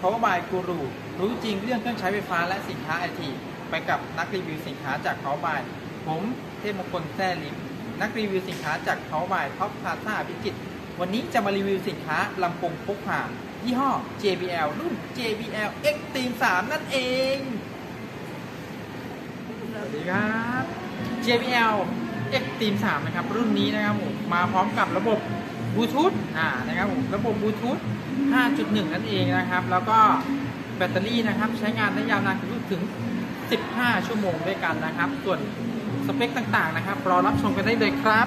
Power by Guru รู้จริงเรื่องเครื่องใช้ไฟฟ้าและสินค้าไอทีไปกับนักรีวิวสินค้าจาก Power by ผมเทพมงคลแท้ลิมนักรีวิวสินค้าจาก Power by ท็อปพาซ่าพิจิตรวันนี้จะมารีวิวสินค้าลำโพงพกพายี่ห้อ JBL รุ่น JBL Extreme 3 นั่นเอง สวัสดีครับ JBL Extreme 3 นะครับ รุ่นนี้นะครับผมมาพร้อมกับระบบ บลูทูธอ่านะครับผมระบบบลูทูธ5.1 นั่นเองนะครับ แล้วก็แบตเตอรี่นะครับ ใช้งานได้ยาวนานถึง 15 ชั่วโมงด้วยกันนะครับ ส่วนสเปคต่างๆนะครับรอรับชมกันได้เลยครับ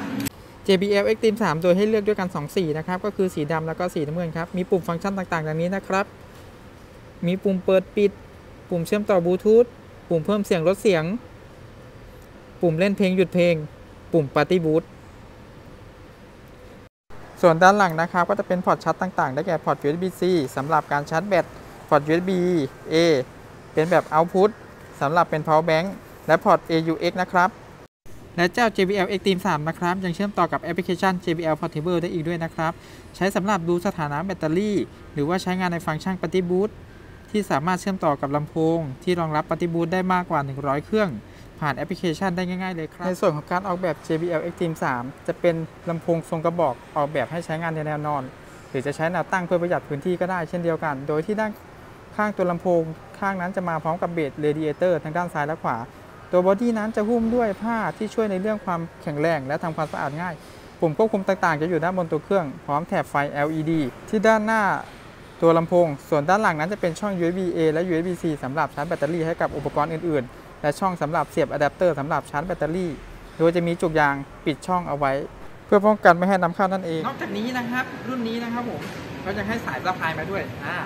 JBL Extreme 3 โดยให้เลือกด้วยกัน 2 สีนะครับ ก็คือสีดำแล้วก็สีน้ำเงินครับ มีปุ่มฟังก์ชันต่างๆ ดังนี้นะครับ มีปุ่มเปิดปิด ปุ่มเชื่อมต่อบลูทูธปุ่มเพิ่มเสียงลดเสียง ปุ่มเล่นเพลงหยุดเพลง ปุ่ม Party Boost ส่วนด้านหลังนะครับก็จะเป็นพอร์ตชาร์จต่างๆ ได้แก่พอร์ต USB-C สำหรับการชาร์จแบต พอร์ต USB A เป็นแบบ Output สำหรับเป็น Power Bank และพอร์ต AUX นะครับ และเจ้า JBL Extreme 3นะครับ ยังเชื่อมต่อกับแอปพลิเคชัน JBL Portable ได้อีกด้วยนะครับ ใช้สำหรับดูสถานะแบตเตอรี่ หรือว่าใช้งานในฟังก์ชัน Party Boost ที่สามารถเชื่อมต่อกับลำโพง ที่รองรับ Party Boost ได้มากกว่า 100 เครื่อง ผ่านแอปพลิเคชันได้ง่ายๆเลยครับ ในส่วนของการออกแบบ JBL Xtreme 3 จะเป็นลำโพงทรงกระบอกออกแบบให้ใช้งานในแนวนอน หรือจะใช้แนวตั้งเพื่อประหยัดพื้นที่ก็ได้เช่นเดียวกัน โดยที่ด้านข้างตัวลำโพงข้างนั้นจะมาพร้อมกับ bass radiator ทางด้านซ้ายและขวา ตัว body นั้นจะหุ้มด้วยผ้าที่ช่วยในเรื่องความแข็งแรง และทำความสะอาดง่าย ปุ่มควบคุมต่างๆ จะอยู่ด้านบนตัวเครื่องพร้อมแถบไฟ LED ที่ด้านหน้าตัวลำโพง ส่วนด้านหลังนั้นจะเป็นช่อง USB A และ USB C สำหรับชาร์จแบตเตอรี่ให้กับอุปกรณ์อื่นๆ และช่องสำหรับเสียบอะแดปเตอร์สำหรับชาร์จแบตเตอรี่ โดยจะมีจุกยางปิดช่องเอาไว้ เพื่อป้องกันไม่ให้น้ำเข้านั่นเอง นอกจากนี้นะครับ รุ่นนี้นะครับผมก็จะให้สายสะพายมาด้วยอ่า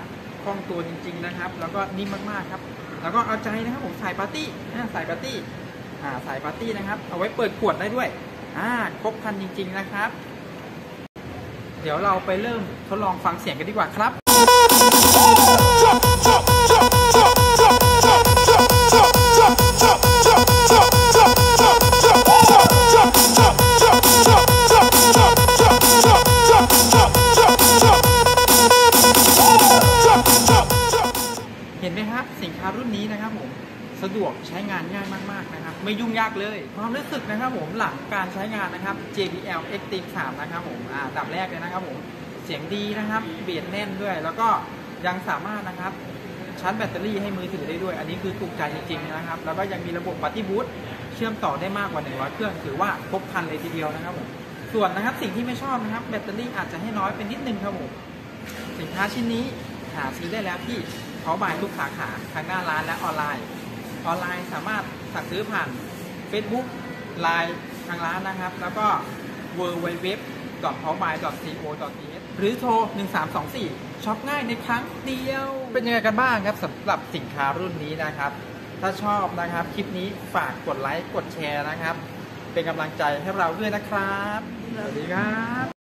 คล่องตัวจริง ๆนะครับ แล้วก็นิ่มมากๆครับ แล้วก็เอาใจนะครับผมสายปาร์ตี้อ่าสายปาร์ตี้อ่าสายปาร์ตี้นะครับ เอาไว้เปิดขวดได้ด้วยอ่าครบครันจริง ๆนะครับ เดี๋ยวเราไปเริ่มทดลองฟังเสียงกันดีกว่าครับ ค้ารุ่นนี้นะครับผมสะดวกใช้งานง่ายมากๆนะครับ ไม่ยุ่งยากเลย ความรู้สึกนะครับผมหลังการใช้งานนะครับ JBL Extreme 3 นะครับผมอ่าอันดับแรกเลยนะครับผมเสียงดีนะครับเบียดแน่นด้วย แล้วก็ยังสามารถนะครับชาร์จแบตเตอรี่ให้มือถือได้ด้วย อันนี้คือถูกใจจริงๆนะครับ แล้วก็ยังมีระบบ Party Boost เชื่อมต่อได้มากกว่า 100 เครื่อง ถือว่าครบครันเลยทีเดียวนะครับผม ส่วนนะครับสิ่งที่ไม่ชอบนะครับ แบตเตอรี่อาจจะให้น้อยเป็นนิดนึงครับผม สินค้าชิ้นนี้หาซื้อได้แล้วที่ เขาบายทุกสาขาทางหน้าร้านและออนไลน์ ออนไลน์สามารถสั่งซื้อผ่าน Facebook Line ทางร้านนะครับ แล้วก็ w w w p o w b y c o th หรือโทร 1324 ช็อปง่ายในครั้งเดียว เป็นยังไงกันบ้างครับสำหรับสินค้ารุ่นนี้นะครับ ถ้าชอบนะครับ คลิปนี้ฝากกดไลค์ กดแชร์นะครับ เป็นกำลังใจให้เราด้วยนะครับ สวัสดีครับ